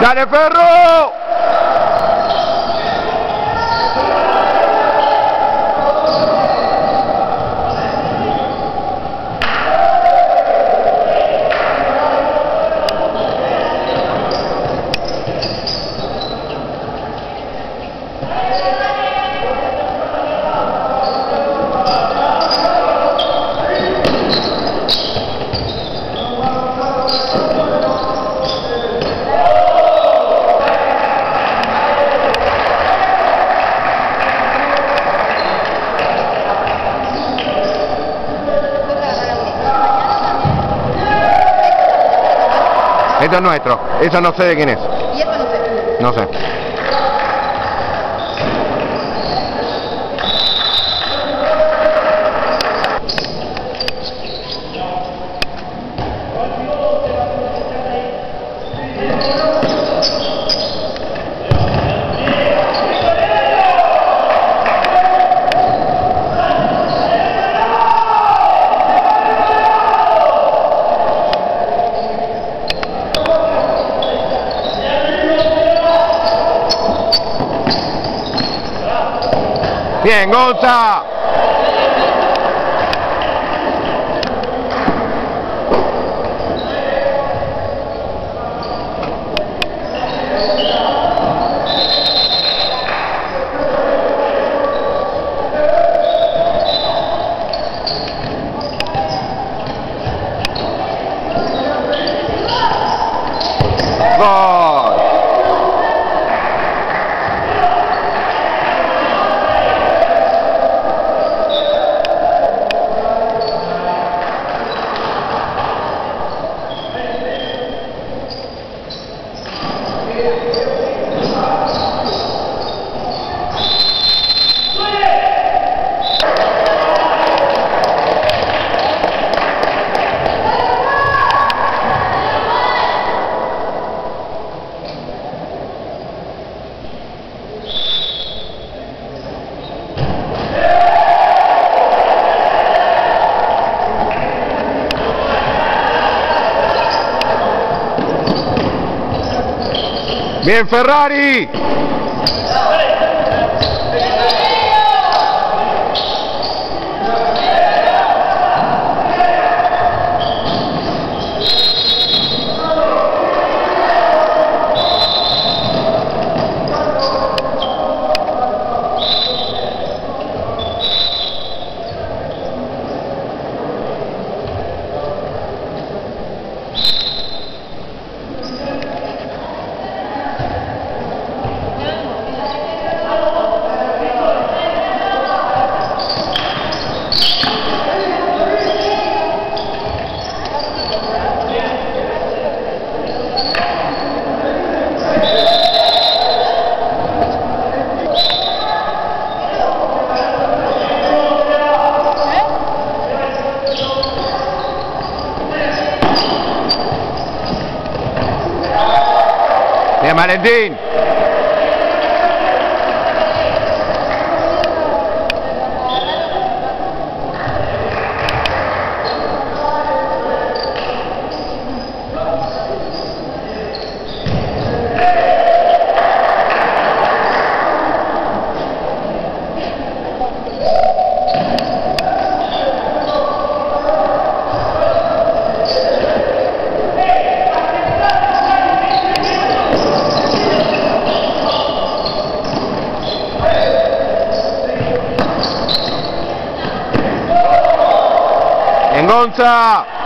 Dale Ferro! Esto es nuestro. Eso no sé de quién es. Y eso no sé. No sé. Bien, Gonza. Gol. Bien, Ferrari. Bien, Valentín. Bien,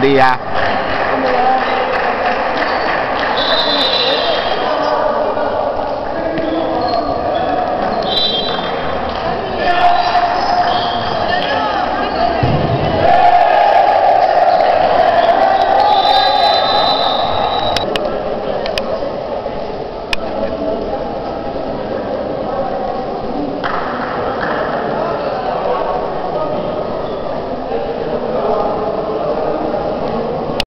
đi ra